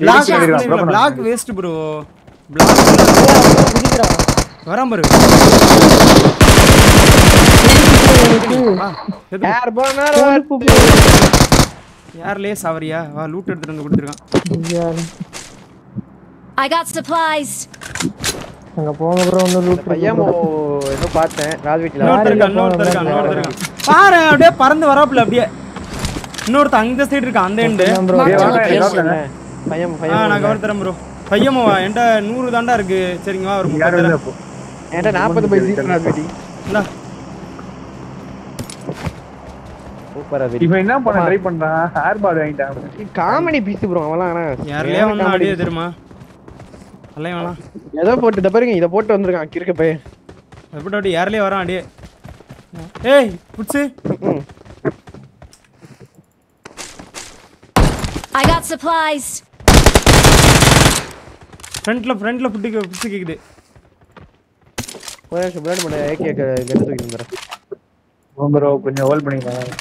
Block block waste bro block குதிக்கிறான் வராம பாரு? யார் யார்லயே சாவரியா வா லூட் எடுத்துட்டு வந்து கொடுத்துருக்கான். I got supplies. அங்க போங்க ப்ரோ ஒன்னு லூட் பையன் ஏதோ பார்த்தேன். ராஜ் இன்னொருத்தர் இருக்கான் இன்னொருத்தர் இருக்கான் இன்னொருத்தர் இருக்கான். பாரு அப்படியே பறந்து வராப்புல அப்படியே. இன்னொருத்தன் அந்த சைடு இருக்கான் அந்த எண்டு ஆ பையன் நான் கவர் தரேன் ப்ரோ பையமோவா என்கிட்ட நூறு தாண்டா இருக்கு. சரிங்க வா ஒரு என்கிட்ட நாற்பது பை ஜீரோ ராஜ் வீட்டி இந்தா. சூப்பர் ராஜ் வீட்டி இவன் என்ன பண்ண ட்ரை பண்றான் ஹேர் பால் வாங்கிட்டான் காமெடி பீஸ் ப்ரோ அவன்லாம் ஆனா யார்லயே வந்தா அடியே தெரியுமா? அல்லையும் வேணாம் ஏதோ போட்டு இத பாருங்க இத போட்டு வந்திருக்கான் கிறுக்க பையன். எப்படி அப்படி யார்லயே வரான் அடியே? ஏய் புட்சு. ம். I got supplies. ஃப்ரண்ட்ல ஃப்ரண்ட்ல புட்டி புட்சு கேக்குது. ஒரு நிமிஷம் பிளாட் பண்ண ஏகே கெட்டு தூக்கி வந்துடுறேன் ப்ரோ கொஞ்சம் ஹோல்ட் பண்ணிக்கலாம்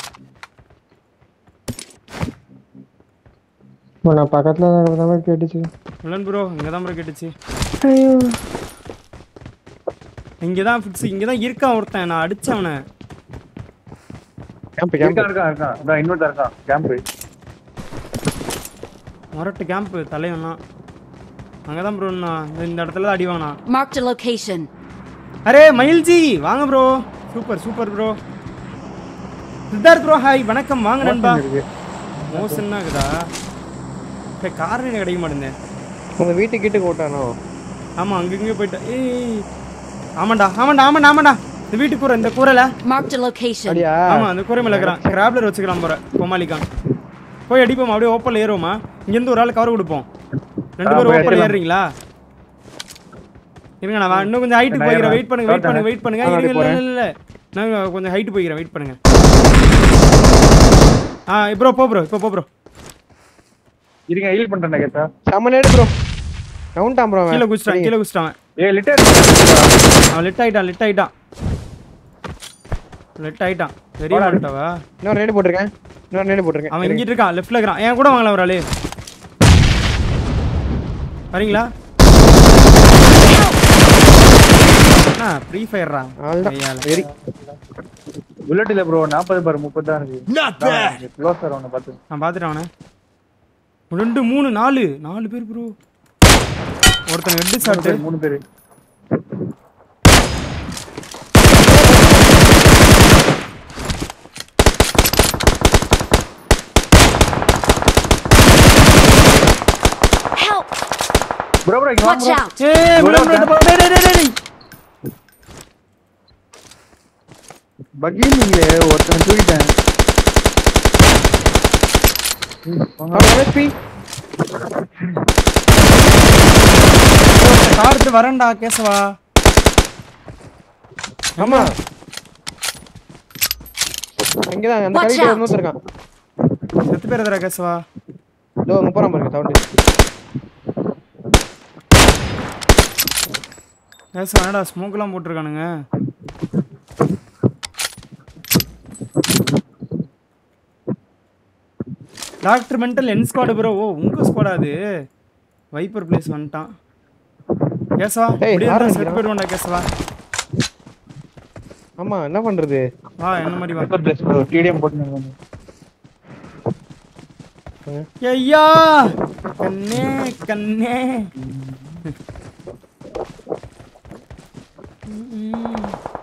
நான் பக்கத்துல இருக்கிற மாதிரி கேட்டுச்சு. இல்லன் ப்ரோ இங்க தான் ப்ரோ கேட்டுச்சு. ஐயோ. இங்க தான் ஃபிக்ஸ் இங்க தான் இருக்கான் ஒருத்தன் நான் அடிச்சேன் அவனை. கேம்ப் கேம்ப் இருக்கான் அதான் இன்னொருத்தர் இருக்கான். கேம்ப் மொரட்டு கேம்ப் தலைவனா அங்கதான் ப்ரோ நான் இந்த இடத்துல தான் அடி வாங்கினா Marked a location. அரே மயில்ஜி வாங்க bro super super bro Siddharth bro hi வணக்கம். வாங்க நண்பா. மோசன்னா இருக்குதா இப்போ காரணம் கிடைக்க மாட்டேங்குது உங்க வீட்டுக்கு கிட்ட ஓட்டானோ ஆமா அங்க இங்க போயிட்டா. ஏய் ஆமாண்டா ஆமாண்டா ஆமாண்டா ஆமாண்டா. இந்த வீட்டு கூரை இந்த கூரைல. Marked a location. அப்படியா? ஆமா அந்த கூரை மேல இருக்கிறான். கிராப்லர் வச்சுக்கலாம் போற கோமாளிக்கான். போய் அடிப்போம் அப்படியே ஓப்பல் ஏறுவோமா? இங்கேருந்து ஒரு ஆள் கவர் கொடுப்போம். ரெண்டு பேரும் அடிக்கலாம். ஏறுறீங்களா? இருங்க நான் வா- இன்னும் கொஞ்சம் போய்க்கிறேன். ஏறுறேன். வெயிட் பண்ணுங்க வெயிட் பண்ணுங்க வெயிட் பண்ணுங்க. இருங்க இல்ல இல்ல இல்ல நான் கொஞ்சம் ஹைட்டு போய்க்கிறேன். வெயிட் பண்ணுங்க. ஆ ப்ரோ போ ப்ரோ இப்போ போ ப்ரோ இருங்க ஹீல் பண்றேன் கேட்டா நேடு ப்ரோ கவுண்டாம் ப்ரோ கீழே குச்சிட்டான் கீழே குச்சிட்டான் அவன். ஏ லிட்டர் அவன் லிட் ஆயிட்டான் லிட் ஆயிட்டான். லிட் ஆயிட்டான். பெரிய. மாட்டாவா இன்னொரு நேடு போட்டிருக்கேன். இன்னொரு நேடு போட்டிருக்கேன். அவன் இங்கிட்டு இருக்கான் லெஃப்ட்ல இருக்கிறான். என் கூட வாங்கலாம் ஒரு ஆளு. வரீங்களா? அண்ணா ஃப்ரீ ஃபயர்ரா. வெரி புல்லட் இல்ல ப்ரோ நாற்பது பாரு முப்பது தான் இருக்கு க்ளோசர் ஒன்று பார்த்து. நான் பார்த்துட்டேன் அவனை. ரெண்டு மூணு நாலு. நாலு பேர் ப்ரோ ஒருத்தன் ஹெட் பேர், மூணு பேர். இங்க Watch வாங்க out! ஏய் bro, bro, bro, டேய், டேய், டேய், டேய். பக்கி நீங்களே ஒருத்தன் தூக்கிட்டேன் எஸ்பி கார்த்து வரேன்டா கேசவா. ஆமா. இங்கதான் அந்த கடைக்கு. இன்னொருத்தர் இருக்கான். செத்து பேர் கேசவா. இதோ அங்க போறான் பாருங்க சவுண்ட். கேசவா என்னடா ஸ்மோக்லாம் போட்டிருக்கானுங்க? டாக்டர் மென்டல் என் ஸ்குவாடு ப்ரோ ஓ உங்க ஸ்குவாடா அது? வைப்பர் பிளேஸ் வந்துட்டான். கேசவா நிக்கிறா? போயிடுவான்டா கேசவா. ஆமா என்ன பண்றது? வா என்ன மாதிரி வா. சூப்பர் பிளேஸ் ப்ரோ டிடிஎம் போட்டு ஐயா! கண்ணே கண்ணே.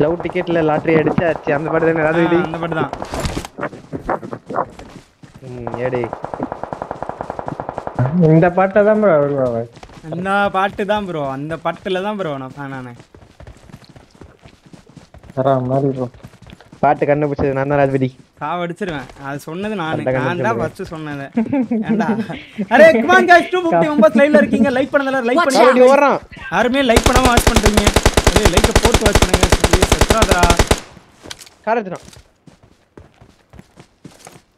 லவ் டிக்கெட்ல லாட்டரி அடிச்சாச்சு அந்த பாட்டு தானே ஆ, ராஜகிரி அந்த பாட்டு தான் ம் ஏடி இந்த பாட்டை தான் ப்ரோ வருவாங்க அந்த பாட்டு தான் ப்ரோ அந்த பாட்டுல தான் ப்ரோ நான் ஃபேன் ஆனேன் வரா மாதிரி ப்ரோ பாட்டு கண்டுபிடிச்சது நான் தான் ராஜ்பதி சாவடிச்சிருவேன் அது சொன்னது நானு அந்த கண்ணு நான் தான் சொல்லுங்க. ஃபர்ஸ்ட் சொன்னது ஏன்டா அரே கமான் गाइस 259 லைவ்ல இருக்கீங்க லைக் பண்ணல லைக் Watch பண்ணுங்க ராஜ்பதி ஓடுறான் யாருமே லைக் பண்ணாம வாட்ச் பண்றீங்க ஏய் போட்டு ப்ளீஸ் சத்ராதரா காரத்தினான்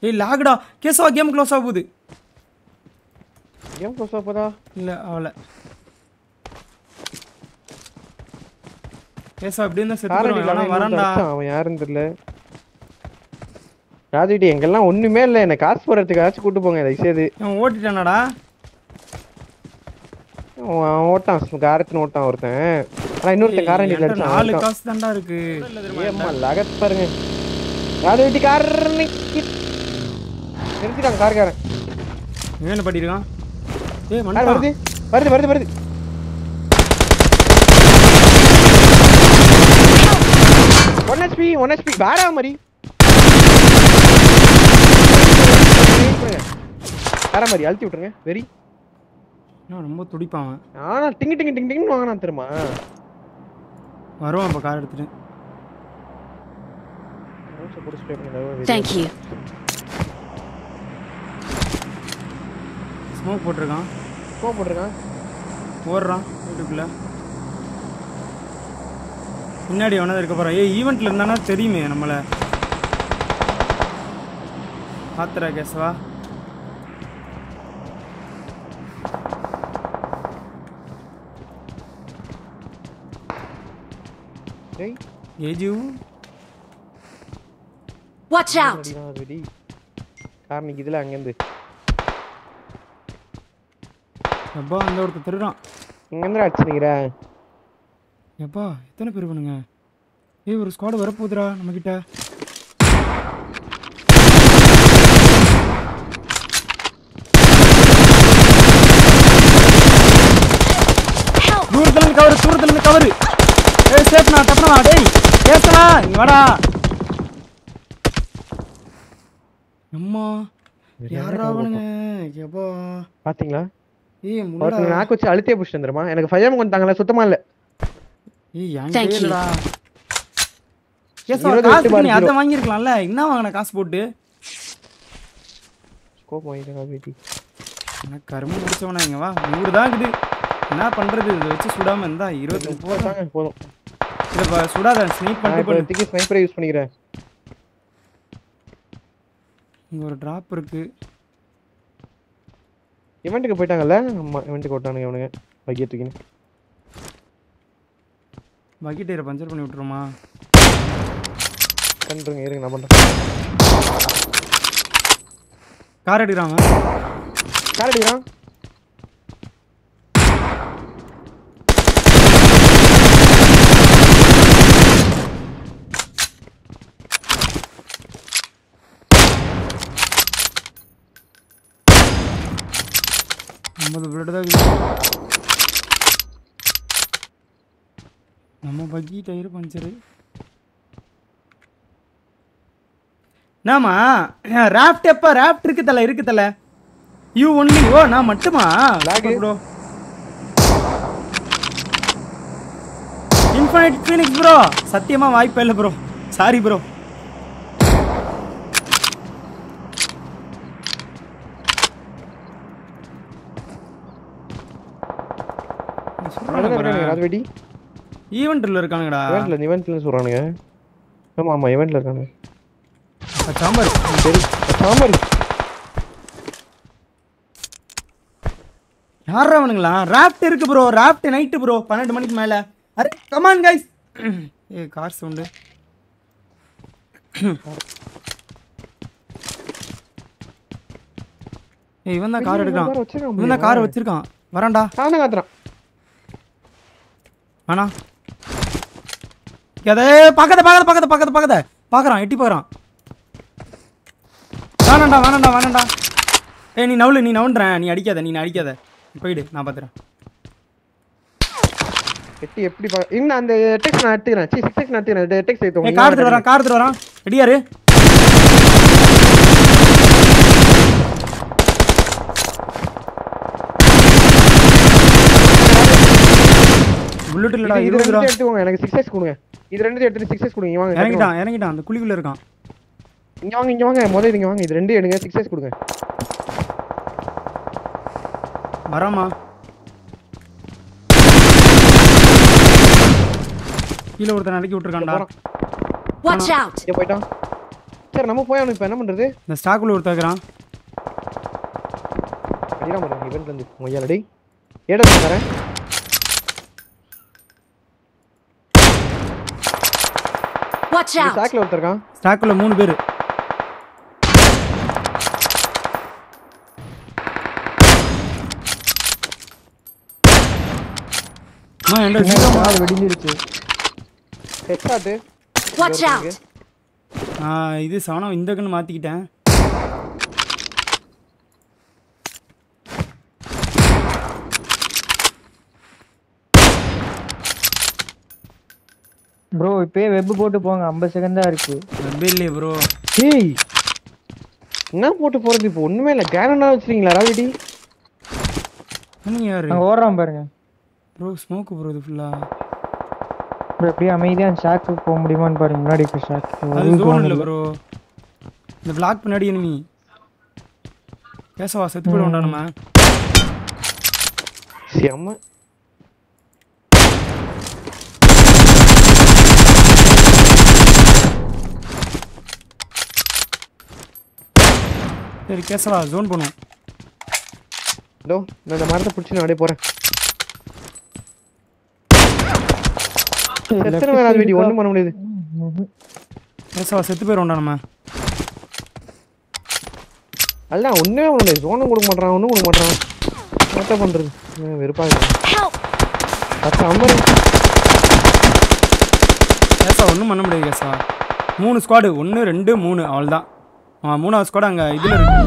ஏய் லாக்டா. கேசவா கேம் க்ளோஸ் ஆக போகுது. ஏன் கோசா போதா? இல்ல அவள கேசவா இப்படி இருந்தா செத்து. அவன் வரான்டா. அவன் யாருன்னு தெரியல. ராஜகிரி எங்கெல்லாம் ஒண்ணுமே இல்ல. என்ன காசு போறதுக்கு ஆச்சு கூட்டு போங்க தயவு செய்து அவன் ஓட்டிட்டானடா அவன் ஓட்டான். காரத்தின் ஓட்டான் ஒருத்தன். காரன் என்கிட்ட அடிச்சான் நாலு காசு தான்டா இருக்கு. லகத் பாருங்க. யாரு வீட்டு காரன் நிறுத்திட்டாங்க கார்காரன். என்ன பண்ணிருக்கான்? ஏய் மண்டா. வருது. வருது வருது வருது. ஒன் ஹெச்பி ஒன் ஹெச்பி வேறா மாதிரி வேற மாதிரி அழுத்தி விட்டுருங்க. வெரி என்ன ரொம்ப துடிப்பான் அவன். ஆனா டிங்கு டிங்கு டிங் டிங்னு வாங்கினா தெரியுமா? வருவான் இப்போ கார் எடுத்துட்டு. Thank you. ஸ்மோக் போட்டிருக்கான். கோவம் போட்டிருக்கான். ஓடுறான் வீட்டுக்குள்ள. பின்னாடி எவனது இருக்க போறான். ஏய் ஈவெண்ட்ல இருந்தானா தெரியுமே நம்மள. பாத்துறா கேசவா. டேய் ஏஜு? Watch out! அடிதான் அது வெடி கார் நிக்குதுல அங்கேருந்து எப்பா அந்த ஒருத்தர் திருறான் இங்கேருந்து அடிச்சு நிக்கிறேன் எப்பா எத்தனை பேர் பண்ணுங்க? ஏய் ஒரு ஸ்குவாடு வரப்போகுதுடா நம்ம கிட்ட Help! தூரத்துல இருந்து கவரு தூரத்துல இருந்து கவரு. சேஃப்னா தப்புனா டேய் பேசலா நீ வாடா. அம்மா யாரா அவனுங்க? எப்பா. பாத்தீங்களா? ஏய் முன்னடா நாக்கு வச்சு அழுத்தே பிடிச்சிட்டு வந்துருமா? எனக்கு ஃபைவ் கொண்டாங்களே சுத்தமா இல்ல. ஏய் என் Thank you. கையிலடா ஏசா இருபது காசு நீ அதை zero. வாங்கியிருக்கலாம்ல. என்ன வாங்கின காசு போட்டு? ஸ்கோப் வாங்கிட்டு பேட்டி எனக்கு கரும்பு முடிச்சவனா இங்க வா? நூறு தான் இருக்குது. என்ன பண்றது? இதை வச்சு சுடாம இருந்தா இருபத்தி முப்பது போதும். இல்ல சுடாத ஸ்னீப் பண்ணிட்டு பண்ணு திக்கி ஸ்னைப்பரை யூஸ் பண்ணிக்கிறேன். இங்க ஒரு டிராப் இருக்கு. இவெண்ட்டுக்கு போயிட்டாங்கல்ல? ஆமா இவெண்ட்டுக்கு விட்டானுங்க இவனுங்க. பைக்கே தூக்கின்னு. பக்கெட் டயரை பஞ்சர் பண்ணி விட்டுருமா? கண்டுருங்க இருங்க நான் பண்றேன். கார் எடுக்கிறாங்க கார் அடிக்கிறான் ஐம்பது பிளட் தான் நம்ம பக்கி டயர் பஞ்சரு நாமா ராஃப்ட் எப்பா ராஃப்ட் இருக்கு தல இருக்கு தல யூ ஒன்லி ஓ நான் மட்டுமா. ப்ரோ இன்ஃபைனைட் ஃபீனிக்ஸ் ப்ரோ சத்தியமா வாய்ப்பே இல்லை ப்ரோ சாரி ப்ரோ ஈவெண்ட்ல இருக்கானுங்கடா. இவெண்ட்ல சொல்றானுங்க. ஆமா ஆமா இவெண்ட்ல இருக்கானுங்க சாம்பார். சரி சாம்பார். யாரா அவனுங்களா? ராப்ட் இருக்கு ப்ரோ ராப்ட் நைட்டு ப்ரோ பன்னெண்டு மணிக்கு மேல. அரே கமான் கைஸ் ஏ கார் சவுண்டு இவன் தான் கார் எடுக்கிறான் இவன் தான் கார் வச்சிருக்கான் வரான்டா. காத்துறான் வேணா அதே பக்கத்து பக்கத்து பக்கத்து பக்கத்து பக்கத்து பார்க்கறான் எட்டி பார்க்கறான் வேணாண்டா வேணாண்டா வேணாண்டா. ஏய் நீ நவுலு நீ நவுன்றேன் நீ அடிக்காத நீ அடிக்காத. போயிடு நான் பார்த்துறேன் எட்டி எப்படி பா இன்னும் அந்த டெக்ஸ் நான் எடுத்துக்கிறேன். சி சிக்ஸ் டெக்ஸ் நான் எடுத்துக்கிறேன். டெக்ஸ் ஏய் எடுத்து வரான் கார் எடுத்துட்டு வரான். ரெடியாரு புல்லட் இல்லடா இது இருபது ரெண்டு ரூபா எடுத்துக்கோங்க எனக்கு சிக்ஸ் எக்ஸ் கொடுங்க. இது ரெண்டு சிக்ஸ் எக்ஸ் கொடுங்க இங்க வாங்க இறங்கிட்டான் இறங்கிட்டான். அந்த குழிக்குள்ள இருக்கான். இங்க வாங்க இங்க வாங்க முதல்ல இங்க வாங்க இது ரெண்டு எடுங்க சிக்ஸ் எக்ஸ் கொடுங்க. வராமா கீழே ஒருத்தன் நடக்கி விட்டுருக்கான்டா. Watch out! இங்க போயிட்டான். சரி நம்ம போய் அவனுக்கு இப்போ என்ன பண்றது? இந்த ஸ்டாக்குள்ள ஒருத்தன் இருக்கிறான். அடிதான் பாருங்க இவெண்ட்ல இருந்து மொய்யால டேய் ஏடா தரேன் Watch out! சாக்கில் ஒருத்தர் இருக்கான் ஸ்டாக்குள்ள மூணு பேர் அம்மா மா. அது வெடிஞ்சிருச்சு ஹெட்ஷாட்டு Watch out! ஆ, இது சவனம் இந்த கண்ணு மாத்திக்கிட்டேன் ப்ரோ இப்பயே வெப் போட்டு போங்க. ஐம்பது செகண்ட் தான் இருக்கு. வெப் இல்லையே ப்ரோ ஏய் என்ன போட்டு போறது இப்போ? ஒண்ணுமே இல்ல. கேரண்டா வச்சிருக்கீங்களா ராவிடி நீ யாரு? ஓடுறான் பாருங்க. ப்ரோ ஸ்மோக் ப்ரோ இது ஃபுல்லா ப்ரோ அப்படியே அமைதியா ஷாக்கு போக முடியுமான்னு பாருங்க. முன்னாடி இப்போ ஷாக் அது ஜோன் இல்லை ப்ரோ இந்த பிளாக் பின்னாடி enemy. பேசவா? செத்து போயிடுவோம்டா நம்ம. செம்ம சரி கேசவா ஜோன் பண்ணுவோம் இதோ நான் இந்த மரத்தை பிடிச்சி நான் அப்படியே போறேன். எத்தனை வேலை வீடி ஒண்ணும் பண்ண முடியாது. கேசவா செத்து போயிடுவோம்டா நம்ம. அல்ல ஒண்ணுமே பண்ண முடியாது. ஜோனும் கொடுக்க மாட்டான் ஒண்ணும் கொடுக்க மாட்டான் என்ன பண்றது? அஹ் வெறுப்பா இருக்கு. Help! பத்து ஐம்பது. கேசவா ஒன்றும் பண்ண முடியாது கேசவா. மூணு ஸ்குவாடு ஒன்று ரெண்டு மூணு அவ்வளோதான் ஆ மூணாவது ஸ்குவாடு அங்கே இதில் இருக்கு.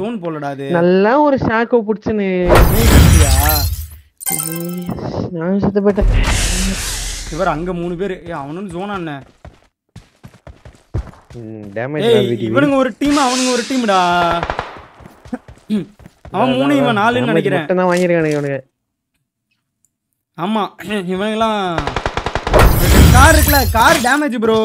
ஜோன் போடலடா அது. நல்லா ஒரு ஷாக்கோ புடிச்சுன்னு. நான் செத்து போயிட்டேன் இவர் அங்கே மூணு பேர். அவனும் ஜோனா ஏய் இவனுங்க ஒரு டீம் அவனுங்க ஒரு டீம்டா அவன் மூணு இவன் நாலுன்னு நினைக்கிறேன். தான் வாங்கியிருக்கானுங்க இவனுங்க. ஆமா இவனுங்கெல்லாம் கார் இருக்குல்ல கார் டேமேஜ் ப்ரோ